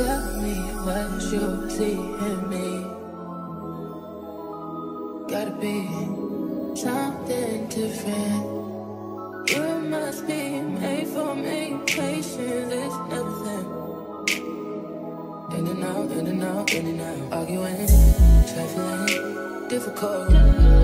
Tell me what you see in me. Gotta be something different. You must be made for me. Patience is nothing. In and out, in and out, in and out. Arguing, trifling, difficult.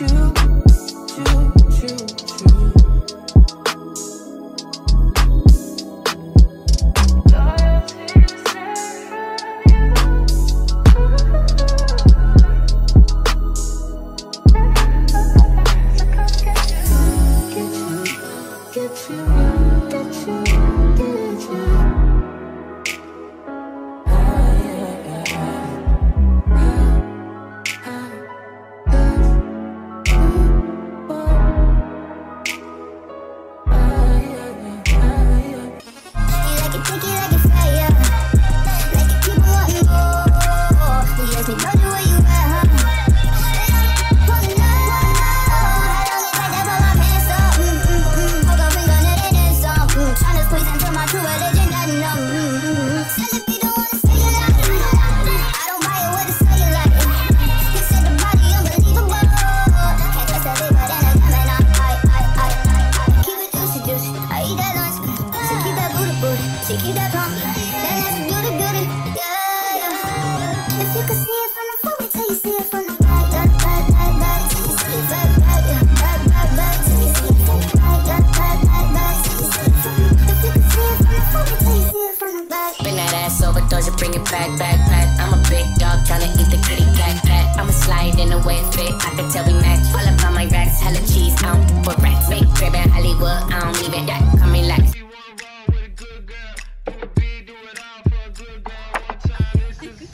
you. Take it like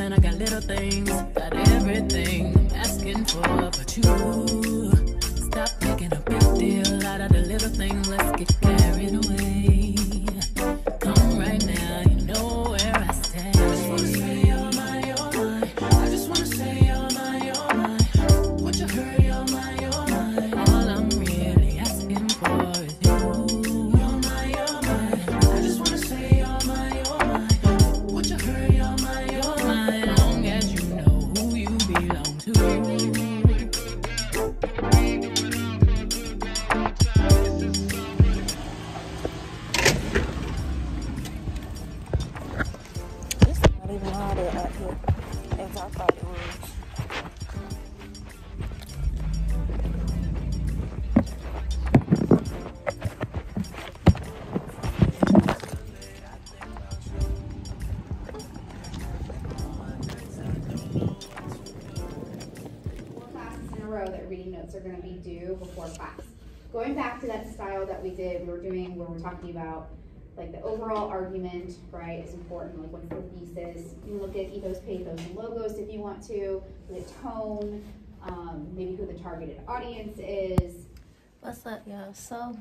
and I got little things, got everything I'm asking for, but you. Notes are gonna be due before class. Going back to that style that we did, we were doing where we're talking about like the overall argument, right, is important, like what's the thesis. You look at ethos, pathos, and logos if you want to, the tone, um, maybe who the targeted audience is. What's up, y'all? So,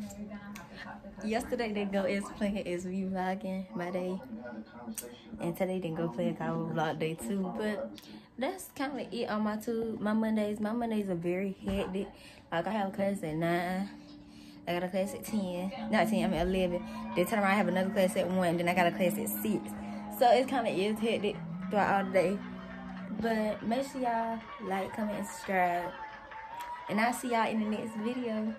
yesterday they go is playing is vlogging my day, and today they didn't go play a vlog day too. But that's kind of it on my two my Mondays. My Mondays are very hectic. Like I have a class at nine. I got a class at 10, not 10, I'm at 11. Then turn around, I have another class at 1, then I got a class at 6. So it's kind of is hectic throughout all the day. But make sure y'all like, comment, and subscribe. And I'll see y'all in the next video.